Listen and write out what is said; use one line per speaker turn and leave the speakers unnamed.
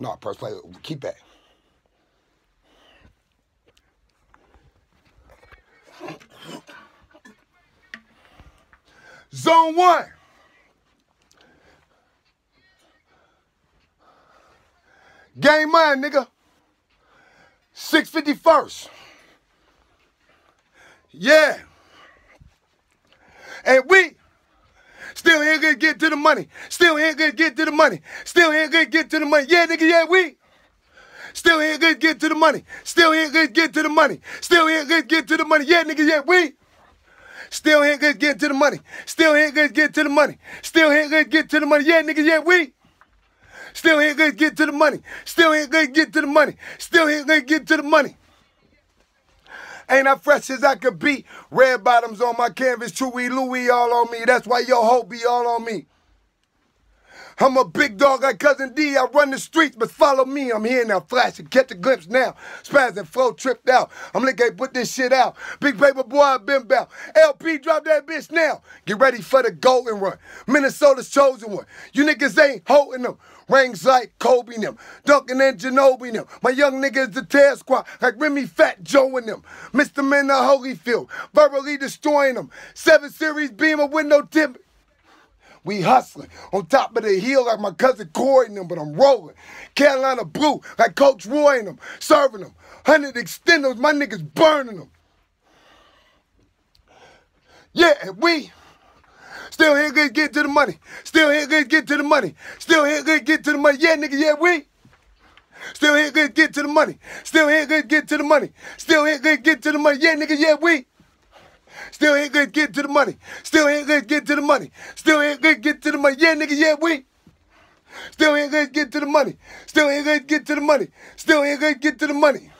No, press play. Keep that. Zone one. Game mine, nigga. 651st. Yeah. And we gonna get to the money. Still ain't gonna get to the money. Still ain't gonna get to the money. Yeah, nigga, yeah, we. Still ain't gonna get to the money. Still ain't gonna get to the money. Still ain't gonna get to the money. Yeah, nigga, yeah, we. Still ain't gonna get to the money. Still ain't gonna get to the money. Still ain't gonna get to the money. Yeah, nigga, yeah, we. Still ain't gonna get to the money. Still ain't gonna get to the money. Still ain't gonna get to the money. Ain't I fresh as I could be? Red bottoms on my canvas, Chewy Louis all on me. That's why your hoe be all on me. I'm a big dog like Cousin D. I run the streets, but follow me. I'm here now, flashing, catch a glimpse now. Spazzing, flow tripped out. I'm like, put this shit out. Big paper boy, I been bout. LP, drop that bitch now. Get ready for the golden run. Minnesota's chosen one. You niggas ain't holding them. Rings like Kobe and them. Duncan and Ginobili and them. My young niggas the Terror Squad like Remy Fat Joe and them. Mr. Men the Holyfield. Verbally destroying them. Seven series beamer with no tip. We hustling on top of the hill like my cousin Corey and them, but I'm rolling. Carolina Blue like Coach Roy and them, serving them. 100 extenders, my niggas burning them. Yeah, and we still here good get to the money. Still here good get to the money. Still here good get to the money. Yeah, nigga, yeah, we. Still here good get to the money. Still here good get to the money. Still here good get to the money. Yeah, nigga, yeah, we. Still ain't good get to the money. Still ain't good get to the money. Still ain't good get to the money. Yeah, nigga, yeah, we. Still ain't good get to the money. Still ain't good get to the money. Still ain't good get to the money.